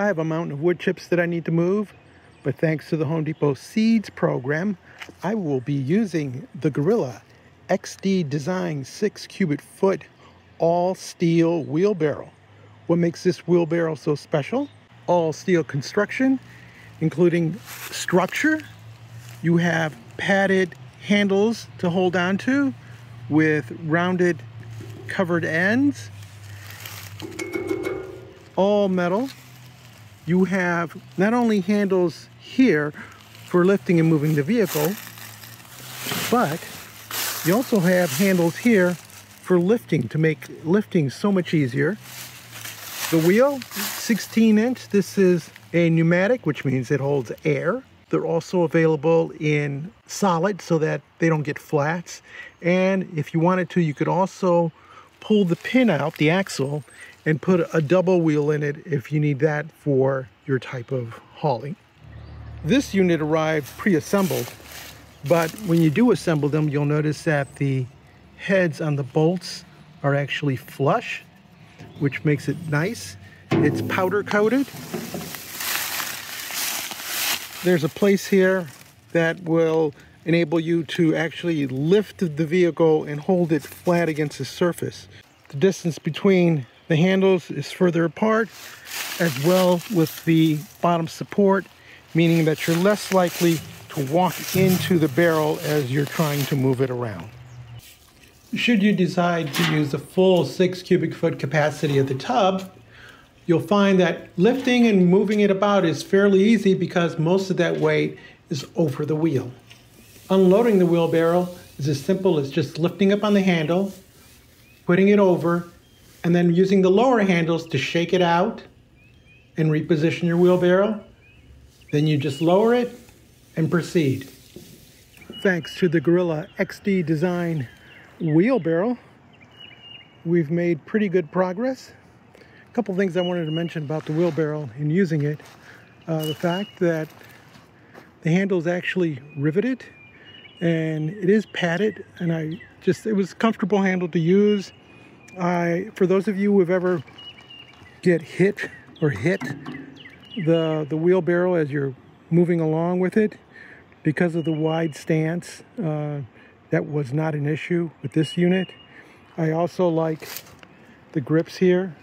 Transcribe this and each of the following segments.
I have a mountain of wood chips that I need to move, but thanks to the Home Depot Seeds program, I will be using the Gorilla XD Design 6 cubic foot all steel wheelbarrow. What makes this wheelbarrow so special? All steel construction, including structure. You have padded handles to hold on to with rounded covered ends. All metal you have not only handles here for lifting and moving the vehicle, but you also have handles here for lifting to make lifting so much easier. The wheel, 16 inch, this is a pneumatic, which means it holds air. They're also available in solid so that they don't get flats. And if you wanted to, you could also pull the pin out, the axle, and put a double wheel in it if you need that for your type of hauling. This unit arrived pre-assembled, but when you do assemble them, you'll notice that the heads on the bolts are actually flush, which makes it nice. It's powder coated. There's a place here that will enable you to actually lift the vehicle and hold it flat against the surface. The distance between the handles is further apart as well with the bottom support, meaning that you're less likely to walk into the barrel as you're trying to move it around. Should you decide to use the full six cubic foot capacity of the tub, you'll find that lifting and moving it about is fairly easy because most of that weight is over the wheel. Unloading the wheelbarrow is as simple as just lifting up on the handle, putting it over, and then using the lower handles to shake it out and reposition your wheelbarrow. Then you just lower it and proceed. Thanks to the Gorilla XD Design wheelbarrow, we've made pretty good progress. A couple things I wanted to mention about the wheelbarrow in using it. Uh, the fact that the handle is actually riveted and it is padded and I just, it was a comfortable handle to use. I, for those of you who have ever get hit or hit the, the wheelbarrow as you're moving along with it, because of the wide stance, uh, that was not an issue with this unit. I also like the grips here.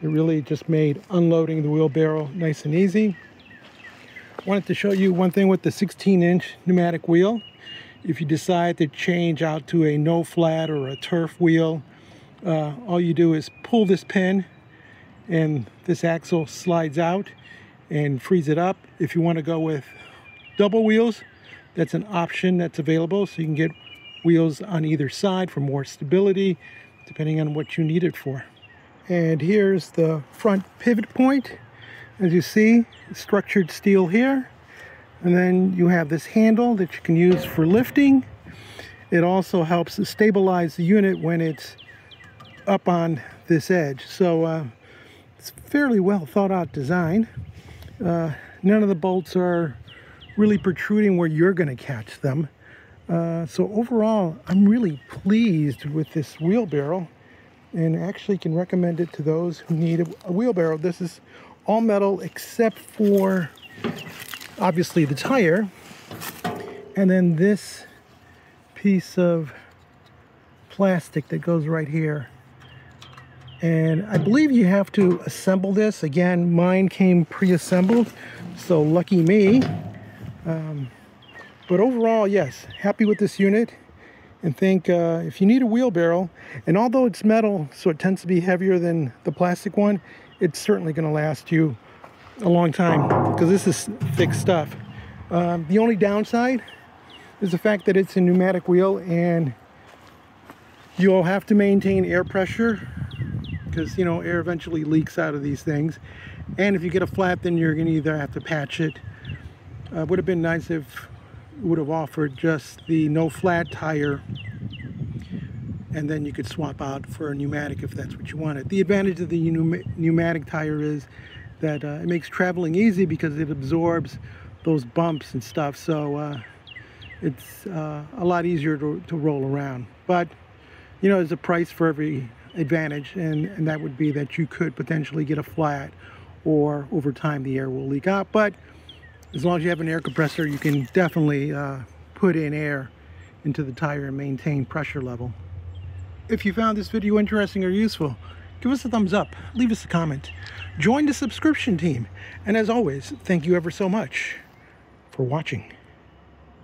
It really just made unloading the wheelbarrow nice and easy. Wanted to show you one thing with the 16 inch pneumatic wheel. If you decide to change out to a no flat or a turf wheel, uh, all you do is pull this pin and this axle slides out and frees it up. If you want to go with double wheels, that's an option that's available. So you can get wheels on either side for more stability, depending on what you need it for. And here's the front pivot point. As you see, structured steel here. And then you have this handle that you can use for lifting. It also helps stabilize the unit when it's up on this edge. So uh, it's fairly well thought out design. Uh, none of the bolts are really protruding where you're going to catch them. Uh, so overall, I'm really pleased with this wheelbarrow and actually can recommend it to those who need a, a wheelbarrow. This is all metal except for obviously the tire and then this piece of plastic that goes right here and I believe you have to assemble this. Again mine came pre-assembled so lucky me. Um, but overall yes happy with this unit. And think uh, if you need a wheelbarrow and although it's metal so it tends to be heavier than the plastic one it's certainly going to last you a long time because this is thick stuff. Um, the only downside is the fact that it's a pneumatic wheel and you'll have to maintain air pressure because you know air eventually leaks out of these things. And if you get a flat then you're gonna either have to patch it. Uh, would have been nice if would have offered just the no flat tire and then you could swap out for a pneumatic if that's what you wanted. The advantage of the pneumatic tire is that uh, it makes traveling easy because it absorbs those bumps and stuff. So uh, it's uh, a lot easier to, to roll around. But you know there's a price for every advantage and, and that would be that you could potentially get a flat or over time the air will leak out. But as long as you have an air compressor, you can definitely uh, put in air into the tire and maintain pressure level. If you found this video interesting or useful, give us a thumbs up, leave us a comment, join the subscription team, and as always, thank you ever so much for watching.